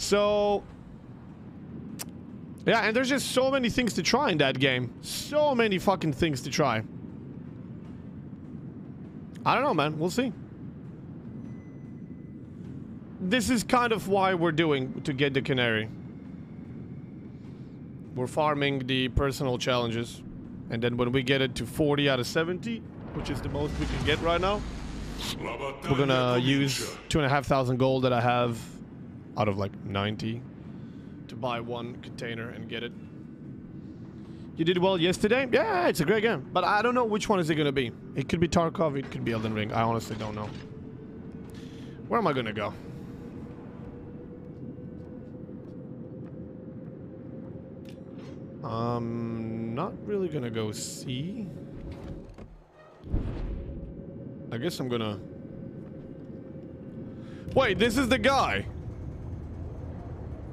So... Yeah, and there's just so many things to try in that game. So many fucking things to try. I don't know, man. We'll see. This is kind of why we're doing to get the canary. We're farming the personal challenges. And then when we get it to 40 out of 70, which is the most we can get right now, we're gonna use two and a half thousand gold that I have out of like 90 to buy one container and get it. You did well yesterday? Yeah, it's a great game. But I don't know which one is it gonna be. It could be Tarkov, it could be Elden Ring. I honestly don't know. Where am I gonna go? I'm not really gonna go see. I guess I'm gonna... Wait, this is the guy.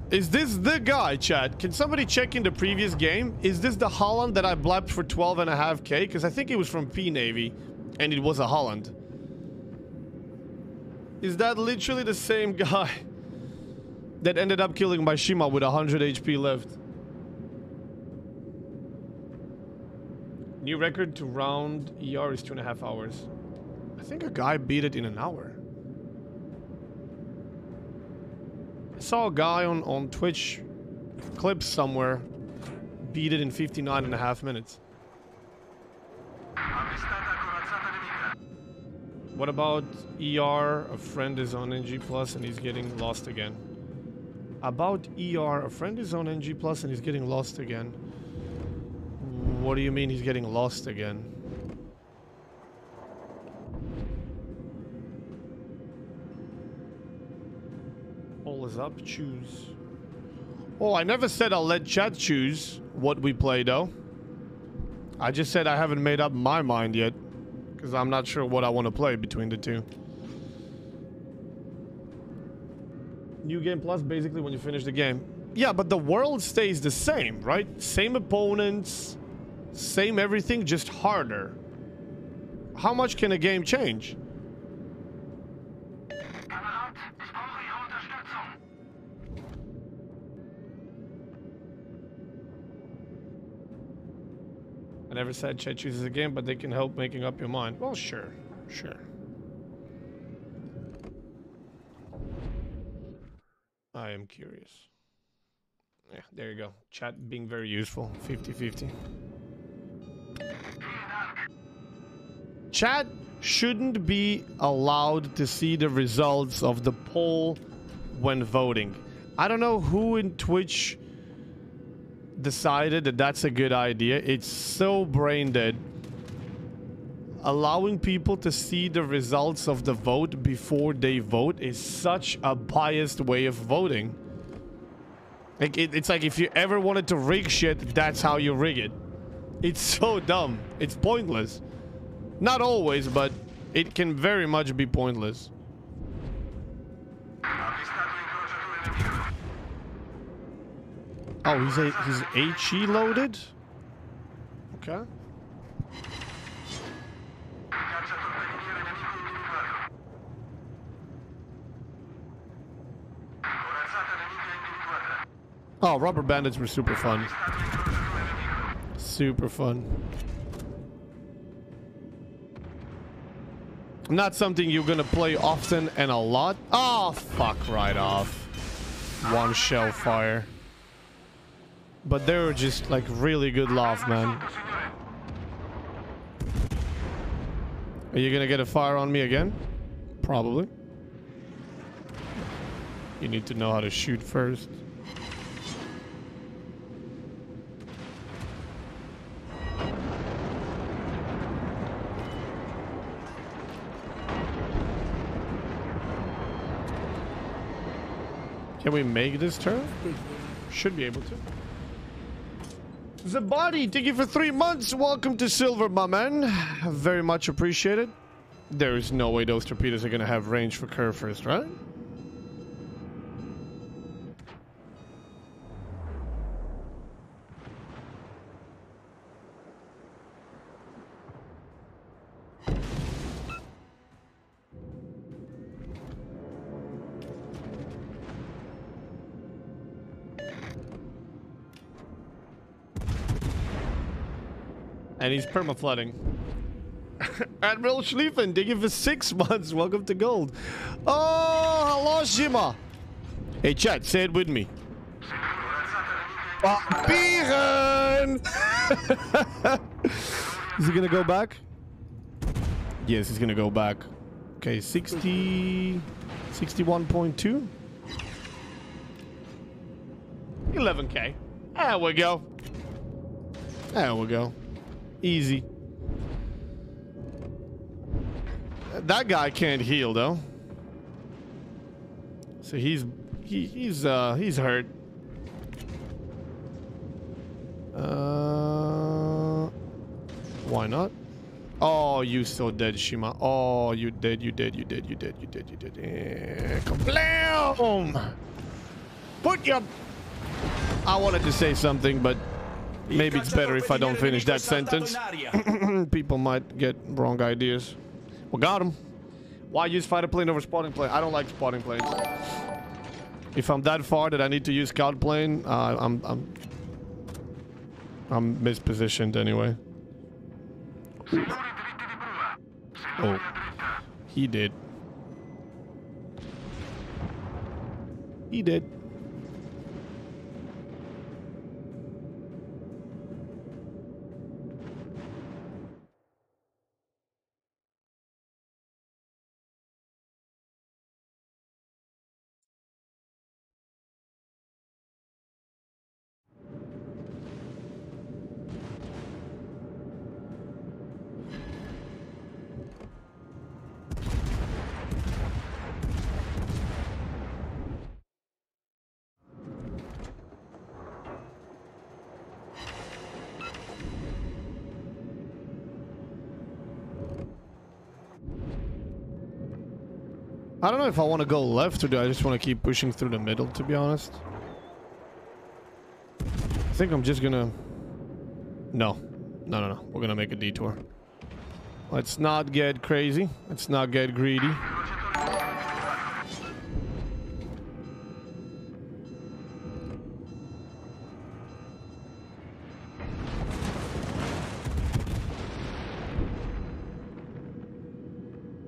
Is this the guy, chat? Can somebody check in the previous game? Is this the Holland that I blabbed for 12 and a half K? Because I think it was from P-Navy, and it was a Holland. Is that literally the same guy that ended up killing my Shima with 100 HP left? New record to round ER is two and a half hours. I think a guy beat it in an hour. I saw a guy on, on Twitch clips somewhere beat it in 59 and a half minutes. What about ER? A friend is on NG Plus and he's getting lost again. About ER, a friend is on NG Plus and he's getting lost again. What do you mean he's getting lost again? Up, choose. Oh, I never said I'll let chat choose what we play though. I just said I haven't made up my mind yet. Because I'm not sure what I want to play between the two. New Game Plus, basically when you finish the game. Yeah, but the world stays the same, right? Same opponents, same everything, just harder. How much can a game change? Never said chat chooses a game, but they can help making up your mind. Well, sure. Sure. I am curious. Yeah, there you go. Chat being very useful. 50-50. Chat shouldn't be allowed to see the results of the poll when voting. I don't know who in Twitch decided that that's a good idea. It's so brain dead. Allowing people to see the results of the vote before they vote is such a biased way of voting. Like it, it's like if you ever wanted to rig shit, that's how you rig it. It's so dumb. It's pointless. Not always, but it can very much be pointless. Oh, he's a, he's HE loaded? Okay. Oh, rubber bandits were super fun. Super fun. Not something you're gonna play often and a lot. Oh, fuck right off. One shell fire. But they were just like really good laugh, man. Are you gonna get a fire on me again? Probably. You need to know how to shoot first. Can we make this turn? Should be able to. The body, thank you for three months. Welcome to Silver, my man. Very much appreciated. There is no way those torpedoes are going to have range for Kurfürst, right? And he's perma-flooding. Admiral Schlieffen, thank you for six months. Welcome to gold. Oh, hello, Shima. Hey, chat, say it with me. Bieren! Is he gonna go back? Yes, he's gonna go back. Okay, 60... 61.2? 11k. There we go. There we go. Easy. That guy can't heal though. So he's he, he's uh he's hurt. Uh why not? Oh, you so dead, Shima. Oh, you dead, you dead, you dead, you dead, you dead, you dead. Kablam! Put your... I wanted to say something, but maybe it's better if I don't finish that sentence. People might get wrong ideas. Well, got him. Why use fighter plane over spotting plane? I don't like spotting planes. If I'm that far that I need to use scout plane, uh, I'm, I'm... I'm mispositioned anyway. Oh. He did. He did. I don't know if I want to go left or do I just want to keep pushing through the middle, to be honest. I think I'm just gonna... No. No, no, no. We're gonna make a detour. Let's not get crazy. Let's not get greedy.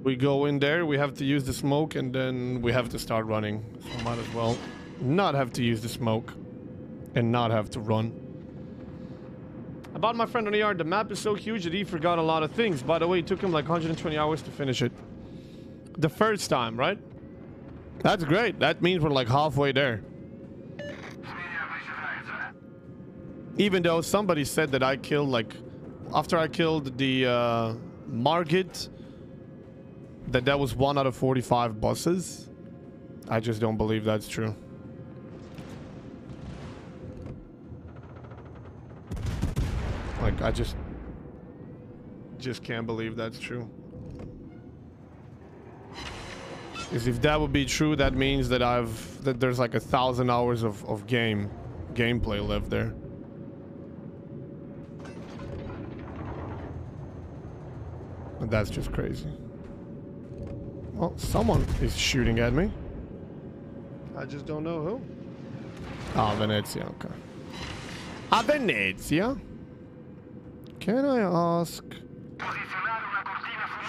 We go in there, we have to use the smoke, and then we have to start running. So might as well not have to use the smoke and not have to run. About my friend on the yard, the map is so huge that he forgot a lot of things. By the way, it took him like 120 hours to finish it. The first time, right? That's great. That means we're like halfway there. Even though somebody said that I killed like... After I killed the uh, Margit that that was one out of 45 buses. I just don't believe that's true. Like, I just... Just can't believe that's true. Because if that would be true, that means that I've... That there's like a thousand hours of, of game... Gameplay left there. That's just crazy. Well, someone is shooting at me. I just don't know who. Ah, Venezia, okay. Ah, Venezia? Can I ask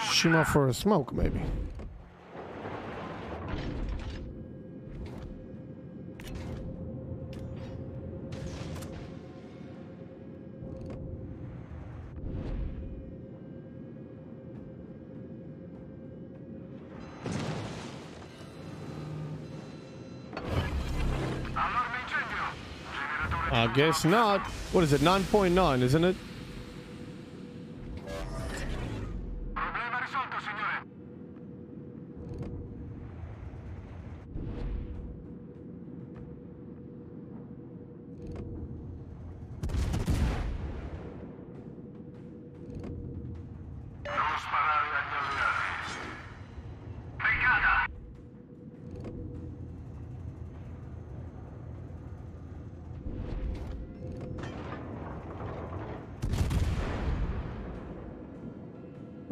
Shima for a smoke, maybe? I guess not. What is it? 9.9, isn't it?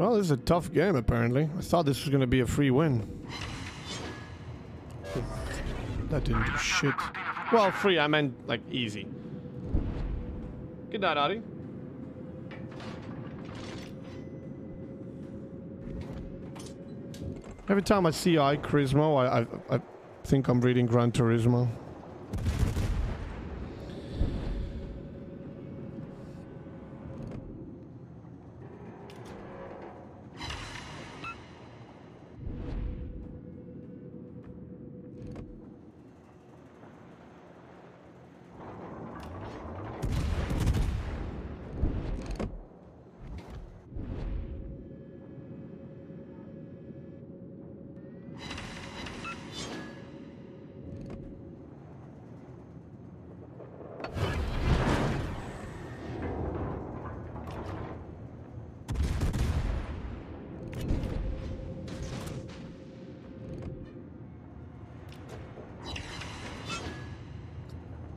Well, this is a tough game, apparently. I thought this was going to be a free win. That didn't do shit. Well, free, I meant, like, easy. Good night, Adi. Every time I see I Chrismo, I, I, I think I'm reading Gran Turismo.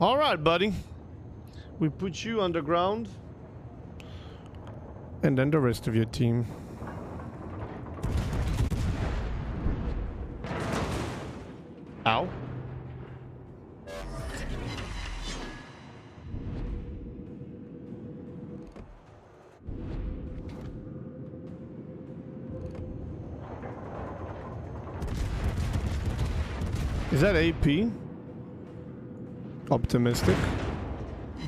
All right, buddy. We put you underground. And then the rest of your team. Ow. Is that AP? Optimistic.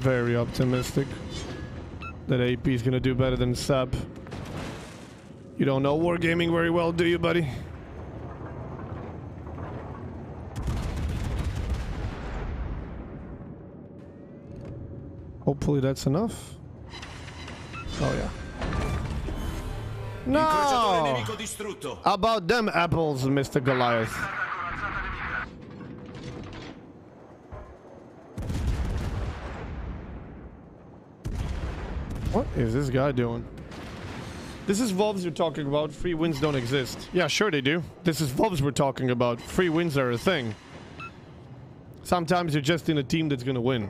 Very optimistic. That AP is gonna do better than SAP. You don't know Wargaming very well, do you, buddy? Hopefully that's enough. Oh yeah. No! How about them apples, Mr. Goliath? What is this guy doing? This is WoWs you're talking about. Free wins don't exist. Yeah, sure they do. This is WoWs we're talking about. Free wins are a thing. Sometimes you're just in a team that's gonna win.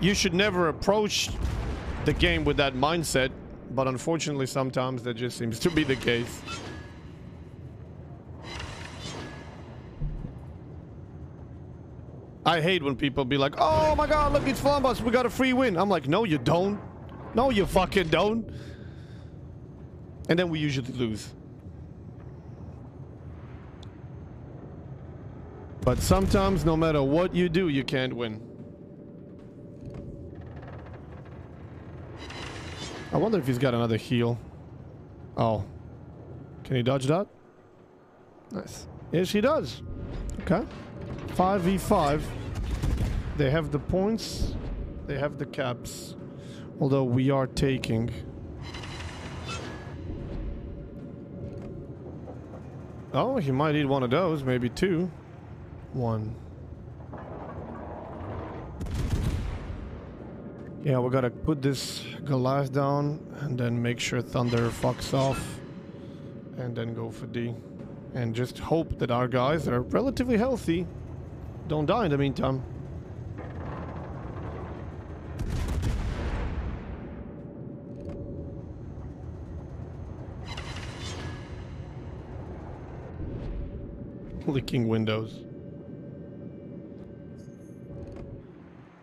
You should never approach the game with that mindset, but unfortunately sometimes that just seems to be the case. I hate when people be like, oh my god, look, it's Flambass, we got a free win. I'm like, no, you don't. No, you fucking don't. And then we usually lose. But sometimes, no matter what you do, you can't win. I wonder if he's got another heal. Oh. Can he dodge that? Nice. Yes, he does. Okay. 5v5. They have the points. They have the caps. Although we are taking. Oh, he might need one of those. Maybe two. One. Yeah, we gotta put this Goliath down and then make sure Thunder fucks off. And then go for D. And just hope that our guys are relatively healthy don't die in the meantime. Licking windows.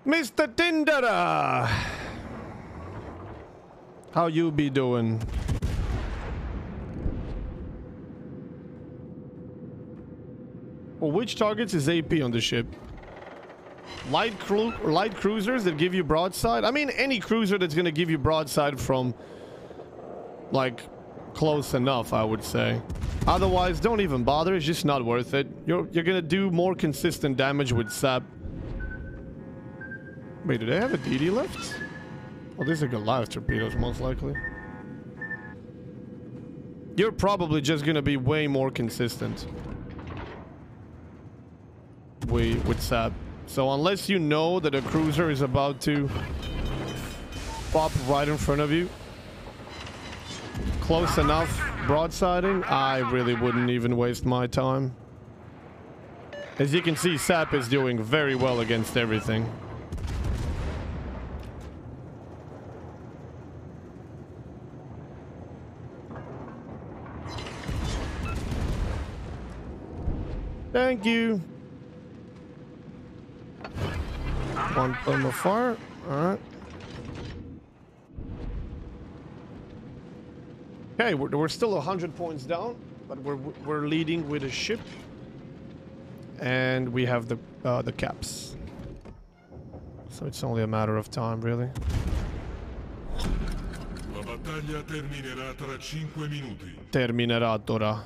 Mr. Tindera! How you be doing? Well, which targets is AP on the ship? Light cru light cruisers that give you broadside? I mean, any cruiser that's gonna give you broadside from, like, close enough, I would say. Otherwise, don't even bother. It's just not worth it. You're, you're gonna do more consistent damage with SAP. Wait, do they have a DD left? Oh, these are Goliath torpedoes, most likely. You're probably just gonna be way more consistent we with SAP. So unless you know that a cruiser is about to pop right in front of you, close enough broadsiding, I really wouldn't even waste my time. As you can see, SAP is doing very well against everything. Thank you. One from afar. Alright. Okay, we're, we're still 100 points down, but we're, we're leading with a ship. And we have the, uh, the caps. So it's only a matter of time, really. La battaglia terminerà tra 5 minuti. Terminerà ora.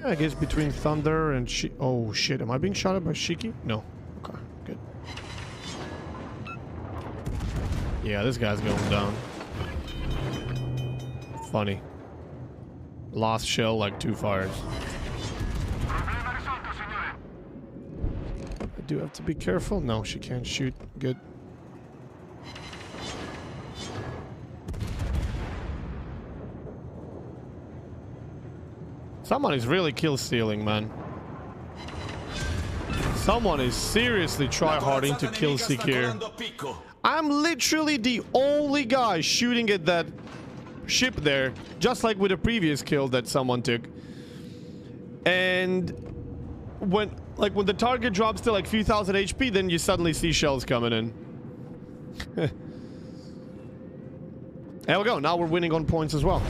Yeah, I guess between Thunder and Shi- Oh shit, am I being shot at by Shiki? No. Okay, good. Yeah, this guy's going down. Funny. Lost shell like two fires. I do have to be careful. No, she can't shoot. Good. Someone is really kill stealing, man. Someone is seriously tryharding to kill Sikir. I'm literally the only guy shooting at that ship there, just like with the previous kill that someone took. And when like when the target drops to like few thousand HP, then you suddenly see shells coming in. there we go. Now we're winning on points as well.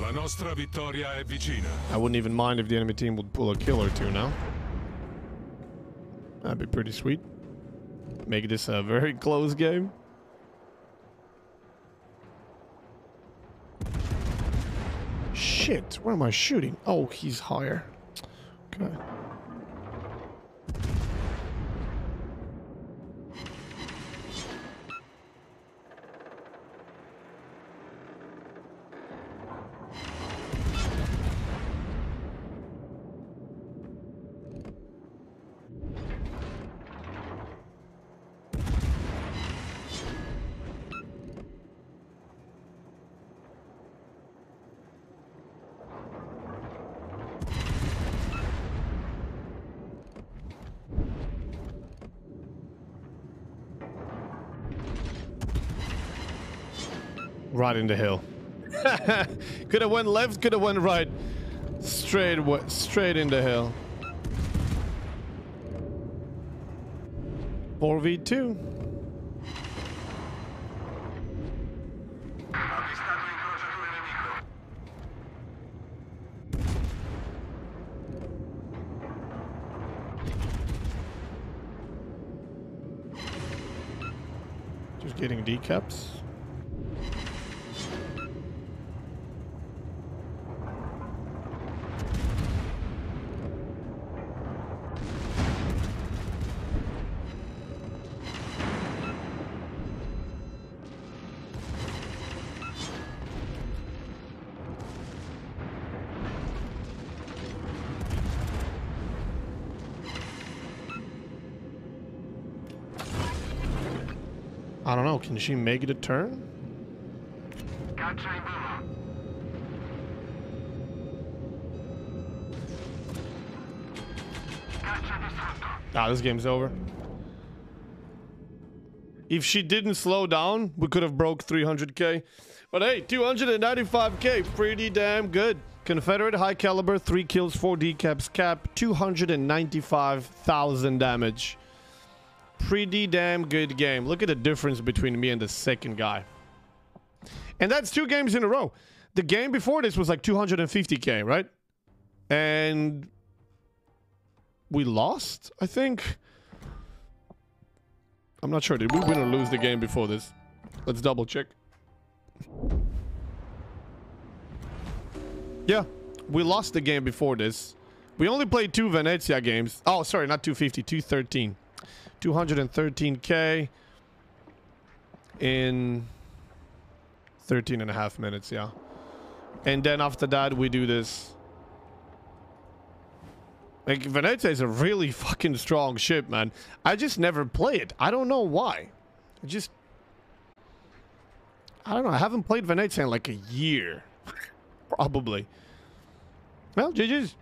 La nostra vittoria è vicina. I wouldn't even mind if the enemy team would pull a kill or two now. That'd be pretty sweet. Make this a very close game. Shit, where am I shooting? Oh, he's higher. Okay. Right in the hill. could have went left, could have went right. Straight, straight in the hill. 4v2. Just getting decaps. I don't know. Can she make it a turn? Ah, this game's over. If she didn't slow down, we could have broke 300k. But hey, 295k, pretty damn good. Confederate high caliber, 3 kills, 4 decaps, cap, 295,000 damage pretty damn good game. Look at the difference between me and the second guy. And that's two games in a row. The game before this was like 250k, right? And we lost, I think. I'm not sure. Did we win or lose the game before this? Let's double check. Yeah, we lost the game before this. We only played two Venezia games. Oh, sorry, not 250, 213. 213k in 13 and a half minutes, yeah. And then after that, we do this. Like, Venezia is a really fucking strong ship, man. I just never play it. I don't know why. I just... I don't know. I haven't played Venezia in like a year. Probably. Well, GG's.